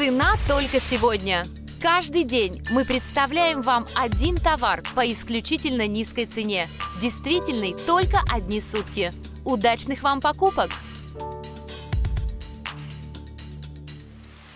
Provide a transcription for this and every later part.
Цена только сегодня. Каждый день мы представляем вам один товар по исключительно низкой цене. Действительный только одни сутки. Удачных вам покупок!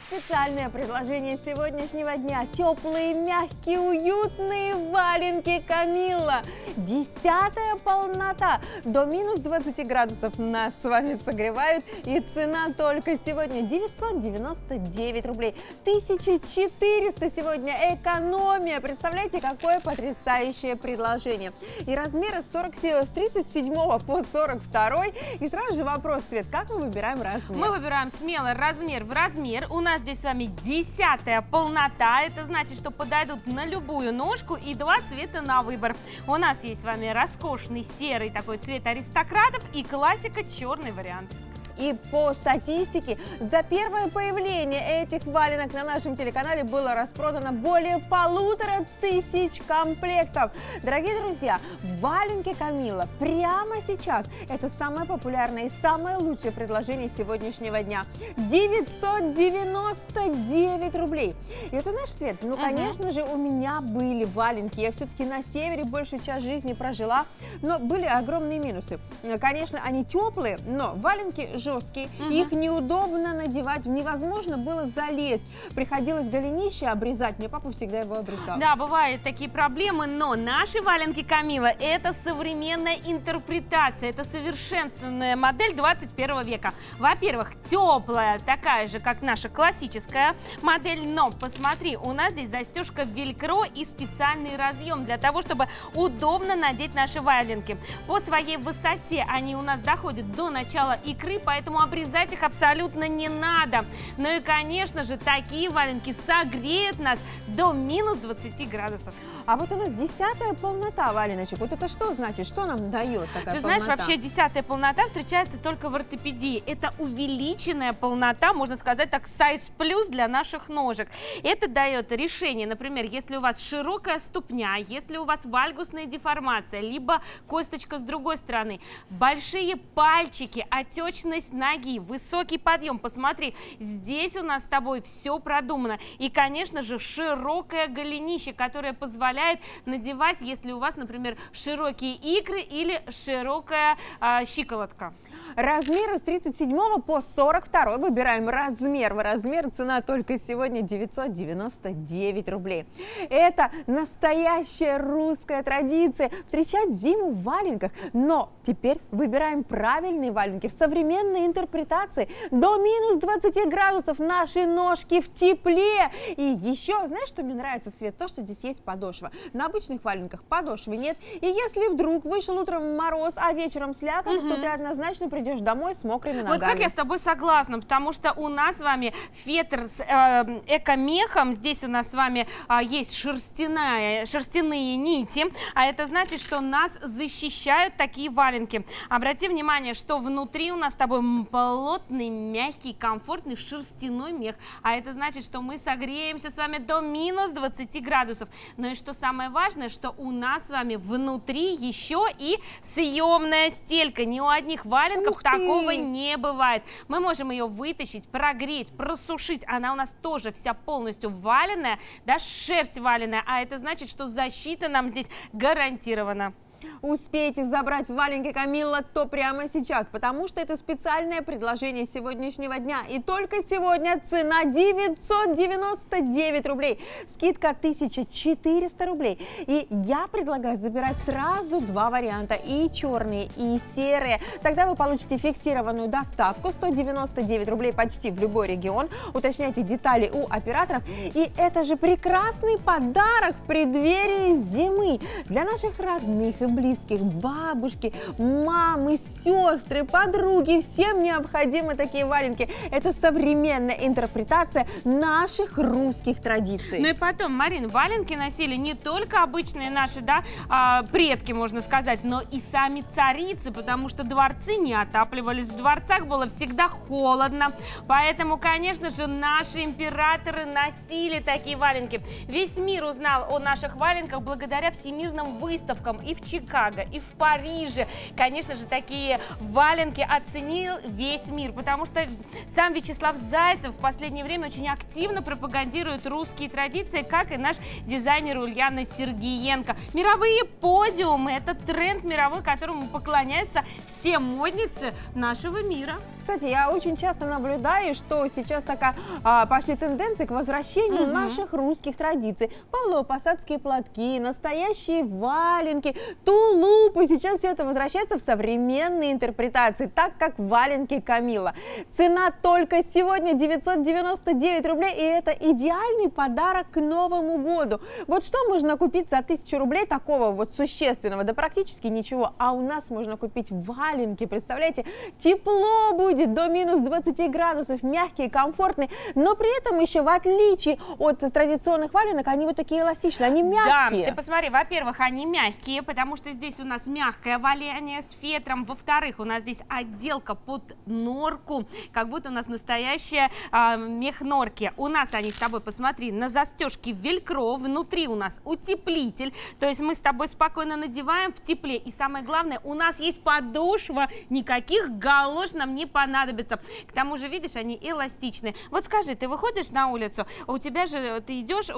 Специальное предложение сегодняшнего дня. Теплые, мягкие, уютные валенки Камилла. Десятая полнота. До минус 20 градусов нас с вами согревают. И цена только сегодня 999 рублей. 1400 сегодня экономия. Представляете, какое потрясающее предложение. И размеры с 47, с 37 по 42. И сразу же вопрос, Свет, как мы выбираем размер? Мы выбираем смело размер в размер. У нас здесь с вами десятая полнота. Это значит, что подойдут на любую ножку и два цвета на выбор. У нас есть с вами роскошный серый такой цвет аристократов и классика черный вариант. И по статистике, за первое появление этих валенок на нашем телеканале было распродано более полутора тысяч комплектов. Дорогие друзья, валенки Камила прямо сейчас это самое популярное и самое лучшее предложение сегодняшнего дня. 999 рублей. И это наш цвет. Ну, конечно же, у меня были валенки. Я все-таки на севере большую часть жизни прожила, но были огромные минусы. Конечно, они теплые, но валенки жесткие, угу. их неудобно надевать, невозможно было залезть. Приходилось голенище обрезать, мне папа всегда его обрезал. Да, бывают такие проблемы, но наши валенки Камила – это современная интерпретация, это совершенственная модель 21 века. Во-первых, теплая, такая же, как наша классическая модель, но посмотри, у нас здесь застежка велькро и специальный разъем для того, чтобы удобно надеть наши валенки. По своей высоте они у нас доходят до начала икры, поэтому поэтому обрезать их абсолютно не надо. Ну и, конечно же, такие валенки согреют нас до минус 20 градусов. А вот у нас десятая полнота валеночек. Вот это что значит? Что нам дает такая Ты знаешь, вообще десятая полнота встречается только в ортопедии. Это увеличенная полнота, можно сказать так, сайз плюс для наших ножек. Это дает решение, например, если у вас широкая ступня, если у вас вальгусная деформация, либо косточка с другой стороны, большие пальчики, отечность ноги, высокий подъем. Посмотри, здесь у нас с тобой все продумано. И, конечно же, широкое голенище, которое позволяет надевать, если у вас, например, широкие икры или широкая а, щиколотка. Размеры с 37 по 42 выбираем размер. Размер цена только сегодня 999 рублей. Это настоящая русская традиция встречать зиму в валенках. Но теперь выбираем правильные валенки в современной интерпретации. До минус 20 градусов наши ножки в тепле. И еще, знаешь, что мне нравится, Свет? То, что здесь есть подошва. На обычных валенках подошвы нет. И если вдруг вышел утром мороз, а вечером слякоть, угу. то ты однозначно придешь придешь домой с мокрыми ногами. Вот как я с тобой согласна, потому что у нас с вами фетр с э, эко-мехом, здесь у нас с вами э, есть шерстяная, шерстяные нити, а это значит, что нас защищают такие валенки. Обрати внимание, что внутри у нас с тобой плотный, мягкий, комфортный шерстяной мех, а это значит, что мы согреемся с вами до минус 20 градусов. Ну и что самое важное, что у нас с вами внутри еще и съемная стелька. Не у одних валенков Ух такого ты! не бывает. Мы можем ее вытащить, прогреть, просушить. Она у нас тоже вся полностью валеная, да, шерсть валеная, а это значит, что защита нам здесь гарантирована успеете забрать валенки Камилла, то прямо сейчас, потому что это специальное предложение сегодняшнего дня. И только сегодня цена 999 рублей, скидка 1400 рублей. И я предлагаю забирать сразу два варианта, и черные, и серые. Тогда вы получите фиксированную доставку 199 рублей почти в любой регион. Уточняйте детали у операторов. И это же прекрасный подарок в преддверии зимы для наших родных и близких, бабушки, мамы, сестры, подруги, всем необходимы такие валенки. Это современная интерпретация наших русских традиций. Ну и потом, Марин, валенки носили не только обычные наши, да, а, предки, можно сказать, но и сами царицы, потому что дворцы не отапливались, в дворцах было всегда холодно, поэтому, конечно же, наши императоры носили такие валенки. Весь мир узнал о наших валенках благодаря всемирным выставкам и в Чикаго, Чикаго, и в Париже. Конечно же, такие валенки оценил весь мир, потому что сам Вячеслав Зайцев в последнее время очень активно пропагандирует русские традиции, как и наш дизайнер Ульяна Сергеенко. Мировые подиумы – это тренд мировой, которому поклоняются все модницы нашего мира. Кстати, я очень часто наблюдаю, что сейчас такая а, пошли тенденции к возвращению угу. наших русских традиций. Павлово-посадские платки, настоящие валенки, тулупы. Сейчас все это возвращается в современные интерпретации, так как валенки Камила. Цена только сегодня 999 рублей, и это идеальный подарок к Новому году. Вот что можно купить за 1000 рублей такого вот существенного? Да практически ничего. А у нас можно купить валенки, представляете? Тепло будет будет до минус 20 градусов, мягкие, комфортные, но при этом еще в отличие от традиционных валенок, они вот такие эластичные, они мягкие. Да, ты посмотри, во-первых, они мягкие, потому что здесь у нас мягкое валяние с фетром, во-вторых, у нас здесь отделка под норку, как будто у нас настоящая а, мех норки. У нас они с тобой, посмотри, на застежке велькро, внутри у нас утеплитель, то есть мы с тобой спокойно надеваем в тепле, и самое главное, у нас есть подошва, никаких галош нам не понадобится понадобится. К тому же, видишь, они эластичные. Вот скажи, ты выходишь на улицу, у тебя же, ты идешь,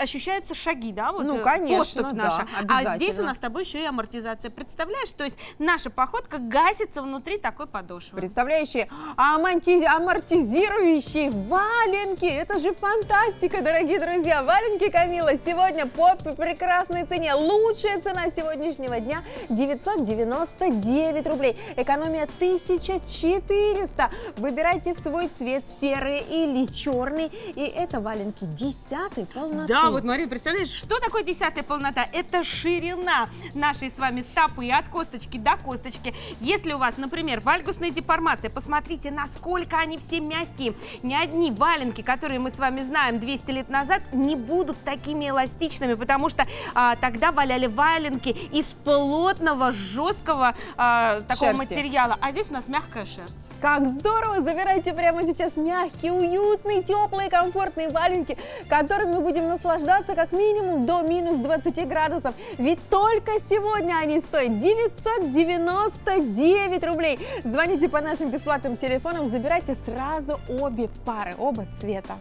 ощущаются шаги, да? Вот, ну, э, конечно, поступь наша. Да, а здесь у нас с тобой еще и амортизация. Представляешь? То есть наша походка гасится внутри такой подошвы. Представляющие амортизирующие валенки. Это же фантастика, дорогие друзья. Валенки Камила сегодня по прекрасной цене. Лучшая цена сегодняшнего дня 999 рублей. Экономия 1400 400. Выбирайте свой цвет, серый или черный. И это валенки десятой полноты. Да, вот, Мария, представляешь, что такое десятая полнота? Это ширина нашей с вами стопы от косточки до косточки. Если у вас, например, вальгусная деформация, посмотрите, насколько они все мягкие. Ни одни валенки, которые мы с вами знаем 200 лет назад, не будут такими эластичными, потому что а, тогда валяли валенки из плотного, жесткого а, такого Шерсти. материала. А здесь у нас мягкая шерсть. Как здорово! Забирайте прямо сейчас мягкие, уютные, теплые, комфортные валенки, которыми мы будем наслаждаться как минимум до минус 20 градусов. Ведь только сегодня они стоят 999 рублей. Звоните по нашим бесплатным телефонам, забирайте сразу обе пары, оба цвета.